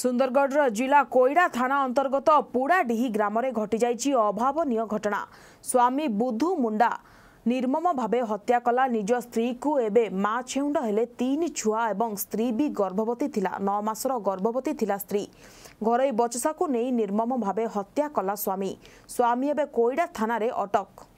ସୁନ୍ଦରଗଡ଼ର ଜିଲ୍ଲା କୋଇଡ଼ା ଥାନା ଅନ୍ତର୍ଗତ ପୁଡ଼ାଡିହି ଗ୍ରାମରେ ଘଟିଯାଇଛି ଅଭାବନୀୟ ଘଟଣା। ସ୍ୱାମୀ ବୁଧୁ ମୁଣ୍ଡା ନିର୍ମମ ଭାବେ ହତ୍ୟା କଲା। ନିଜ ସ୍ତ୍ରୀକୁ ଏବେ ମା ଛେଉଣ୍ଡ ହେଲେ ତିନି ଛୁଆ ଏବଂ ସ୍ତ୍ରୀ ବି ଗର୍ଭବତୀ ଥିଲା। ନଅ ମାସର ଗର୍ଭବତୀ ଥିଲା ସ୍ତ୍ରୀ। ଘରୋଇ ବଚସାକୁ ନେଇ ନିର୍ମମ ଭାବେ ହତ୍ୟା କଲା ସ୍ୱାମୀ। ସ୍ୱାମୀ ଏବେ କୋଇଡ଼ା ଥାନାରେ ଅଟକ।